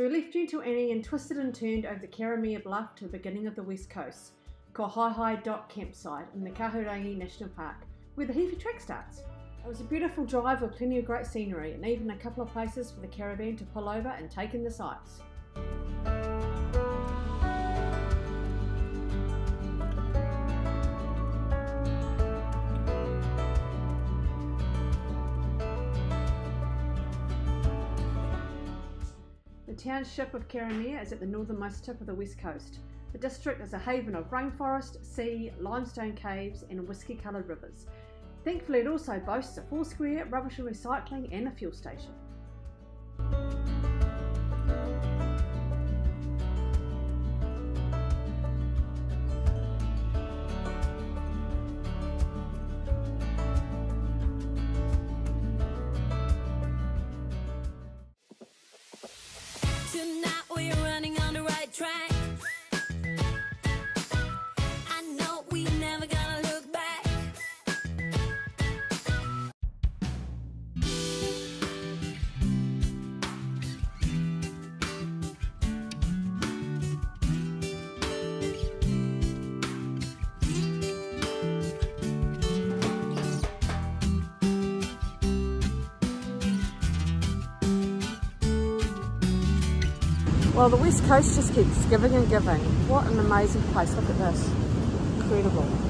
So we left Gentle Annie and twisted and turned over the Karamea Bluff to the beginning of the west coast, Kohaihai DOC Campsite in the Kahurangi National Park, where the Heaphy Track starts. It was a beautiful drive with plenty of great scenery and even a couple of places for the caravan to pull over and take in the sights. Township of Karamea is at the northernmost tip of the west coast. The district is a haven of rainforest, sea, limestone caves, and whisky coloured rivers. Thankfully, it also boasts a four square, rubbish and recycling, and a fuel station. Well, the west coast just keeps giving and giving. What an amazing place. Look at this. Incredible.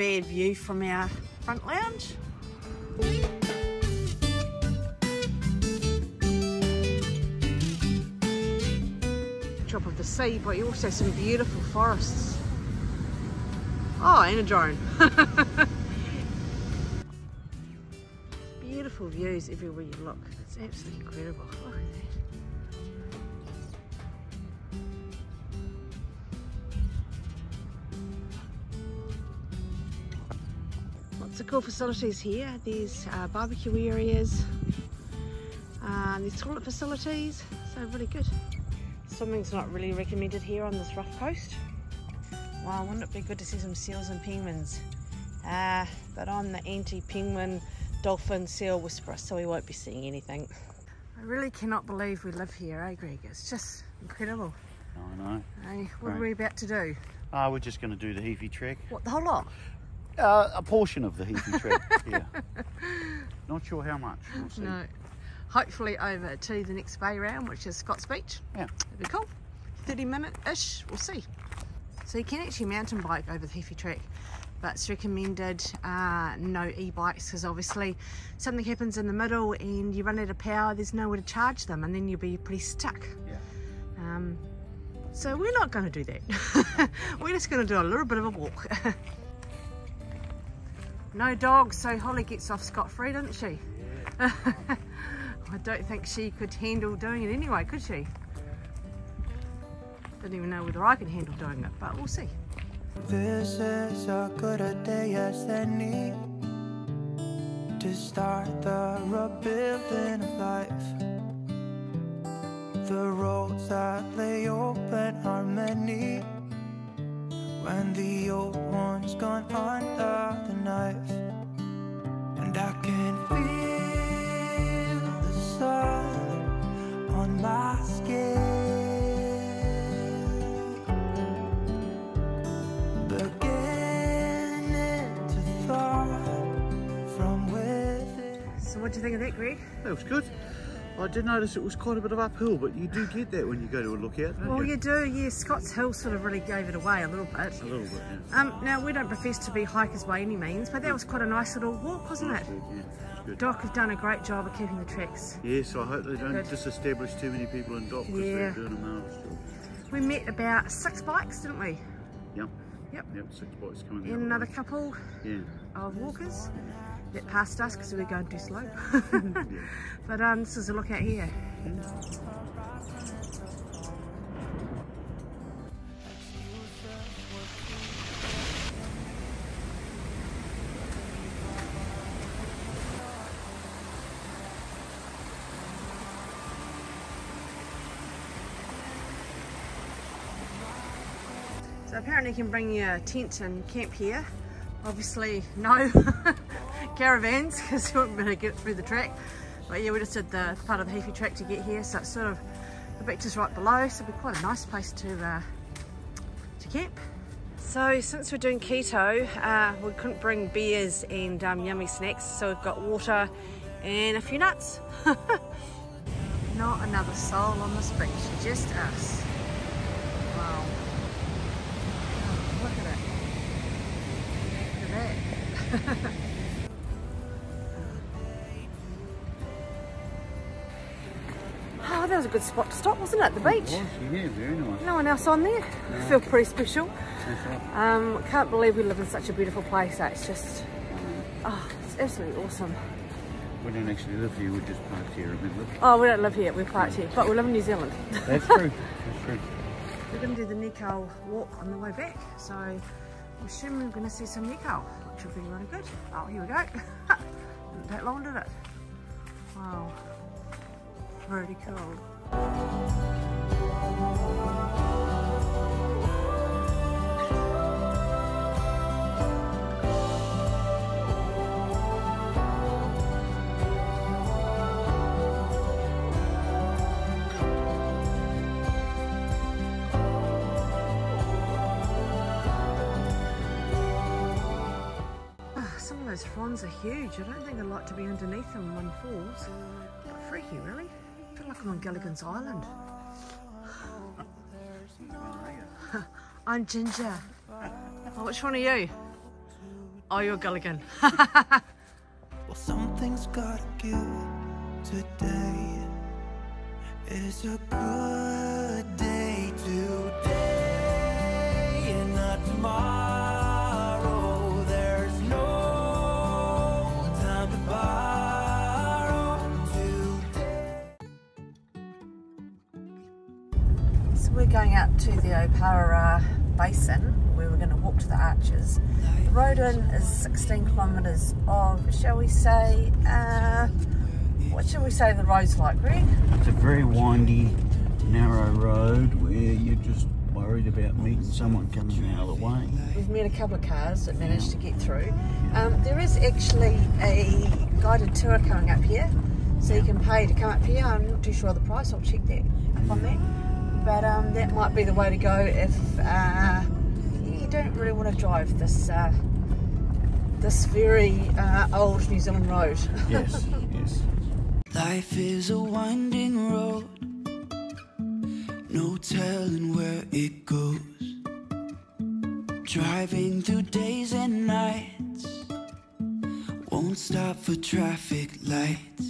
Bad view from our front lounge. Top of the sea, but also some beautiful forests. Oh, and a drone. beautiful views everywhere you look. It's absolutely incredible. Lots of cool facilities here. There's uh, barbecue areas, uh, there's toilet facilities, so really good. Swimming's not really recommended here on this rough coast. Wow, wouldn't it be good to see some seals and penguins? Uh, but I'm the anti-penguin dolphin seal whisperer, so we won't be seeing anything. I really cannot believe we live here, eh Greg? It's just incredible. I know. Eh, what are we about to do? Uh, we're just going to do the Heaphy trek. What, the whole lot? Uh, a portion of the Heaphy trek, yeah. Not sure how much. We'll see. No. Hopefully over to the next bay round, which is Scott's Beach. Yeah. It'd be cool. 30 minute-ish, we'll see. So you can actually mountain bike over the Heaphy track, but it's recommended uh, no e-bikes because obviously something happens in the middle and you run out of power, there's nowhere to charge them and then you'll be pretty stuck. Yeah. Um, so we're not going to do that. we're just going to do a little bit of a walk. no dogs, so Holly gets off scot-free, doesn't she? I don't think she could handle doing it anyway, could she? Don't even know whether I can handle doing it, but we'll see. This is a good a day as any to start the rebuilding of life. The roads that lay open are many when the old one's gone under the knife. And I can feel the sun on my skin. Beginning to thaw from within. So what do you think of that, Greg? That was good. I did notice it was quite a bit of uphill, but you do get that when you go to a lookout, don't Well, you? you do, yeah. Scott's Hill sort of really gave it away a little bit. A little bit, yeah. Um, now, we don't profess to be hikers by any means, but that was quite a nice little walk, wasn't it? Yeah. DOC have done a great job of keeping the tracks. Yes, I hope they don't Good. disestablish too many people in DOC because Yeah. they're doing a marvellous job. We met about six bikes, didn't we? Yep. Yep. Yep, six bikes coming And another way. couple Yeah. of walkers that passed us because we were going too slow. but um, this is a look out here. So apparently you can bring your tent and camp here. Obviously no caravans because won't be able to get through the track. But yeah, we just did the part of the Heaphy track to get here. So it's sort of, the beach is right below. So it'd be quite a nice place to, uh, to camp. So since we're doing keto, uh, we couldn't bring beers and um, yummy snacks. So we've got water and a few nuts. Not another soul on this beach, just us. Wow. Oh, look at it. Look at that. was a good spot to stop, wasn't it? The beach. Was, yeah, very nice. No one else on there. I feel pretty special. Right. Um, can't believe we live in such a beautiful place. eh? It's just, oh, it's absolutely awesome. We don't actually live here, we just parked here, remember? Oh, we don't live here. We're parked here, but we live in New Zealand. That's true. That's true. We're going to do the Nikau walk on the way back, so I'm assuming we're going to see some Nikau, which will be really good. Oh, here we go. Didn't take long, did it? Wow. Pretty cool. Ah, Some of those fronds are huge. I don't think I'd like to be underneath them when one falls. Freaky, really. Feel like I'm on Gilligan's Island. I'm Ginger. Oh, which one are you? Oh, you're Gilligan. Well, something's gotta give today. Is a good We're going out to the Oparara Basin where we're going to walk to the arches. The road in is 16 kilometres of, shall we say, uh, what shall we say the road's like, Greg? It's a very windy, narrow road where you're just worried about meeting someone coming out of the way. We've met a couple of cars that managed to get through. Um, there is actually a guided tour coming up here, so you can pay to come up here. I'm not too sure of the price. I'll check that up on there. But um, that might be the way to go if uh, you don't really want to drive this uh, this very uh, old New Zealand road. Yes, yes. Life is a winding road, no telling where it goes. Driving through days and nights, won't stop for traffic lights.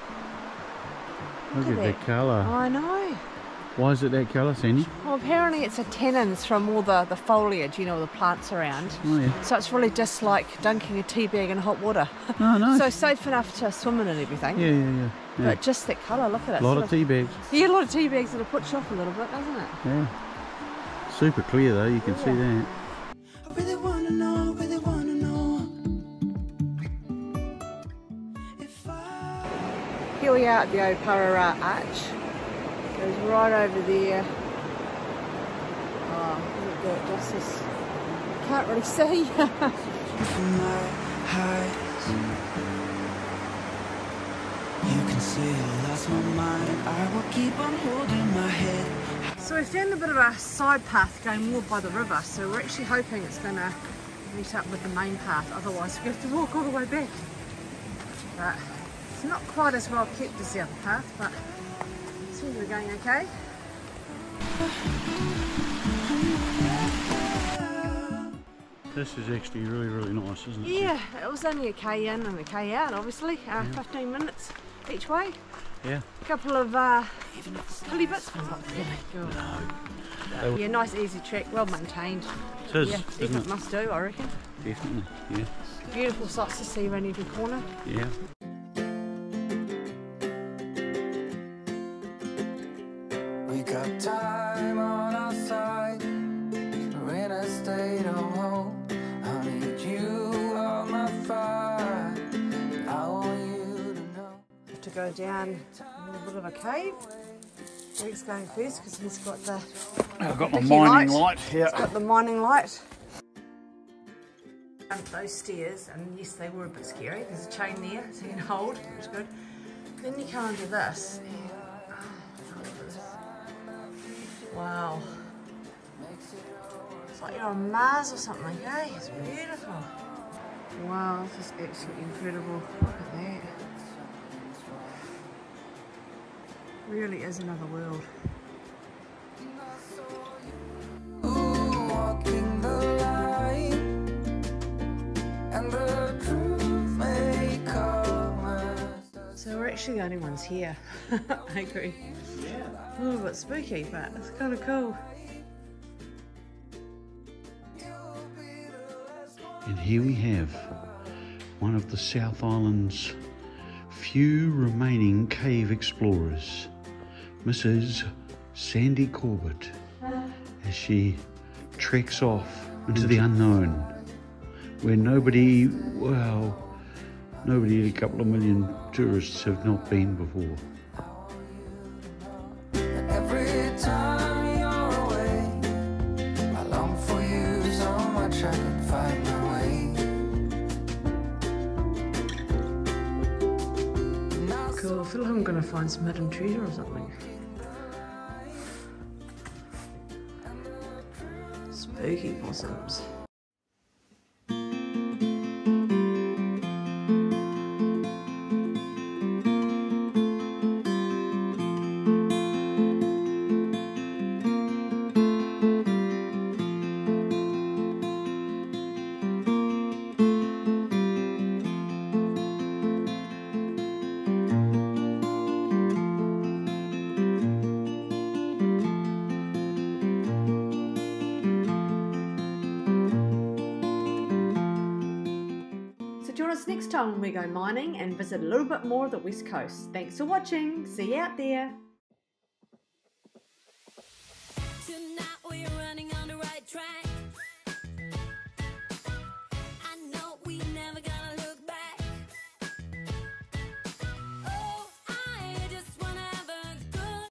Look Look at at the colour. I know. Why is it that colour, Sandy? Well, apparently it's a tannins from all the, the foliage, you know, the plants around. Oh yeah. So it's really just like dunking a tea bag in hot water. Oh nice. so safe enough to swim in and everything. yeah, yeah, yeah. yeah. But just that colour, look at it. a lot sort of tea bags. Yeah, a lot of tea bags that'll put you off a little bit, doesn't it? Yeah. Super clear though, you can see that. Here we are at the Oparara Arch. Goes right over there. Oh, look at that justice. Can't really see. from my eyes. You can say I lost my mind. I will keep on holding my head. so we found a bit of a side path going more by the river, so we're actually hoping it's going to meet up with the main path, otherwise we have to walk all the way back. But it's not quite as well kept as the other path, but it seems we're going okay. This is actually really, really nice, isn't it? Yeah, it was only a K in and a K out, obviously. Uh, 15 minutes each way. Yeah. A couple of uh, hilly bits, but not really good. They were- Yeah, nice easy track, well maintained. It is, Yeah, isn't it? must do, I reckon. Definitely. Yeah. Beautiful sights to see around every corner. Yeah. Go down a bit of a cave. Greg's going first because he's got the I've got my mining light. light here. got the mining light. Those stairs, and yes, they were a bit scary. There's a chain there, so you can hold, which is good. Then you come under this. Wow. It's like you're on Mars or something, eh? It's beautiful. Wow, this is absolutely incredible. Look at that. Really is another world. So we're actually the only ones here. I agree. A little bit spooky, but it's kind of cool. And here we have one of the South Island's few remaining cave explorers, Mrs. Sandy Corbett, as she treks off into the unknown, where nobody, well, nobody, a couple of million tourists have not been before. Gonna find some hidden treasure or something. Spooky possums. Join us next time when we go mining and visit a little bit more of the west coast. Thanks for watching. See you out there.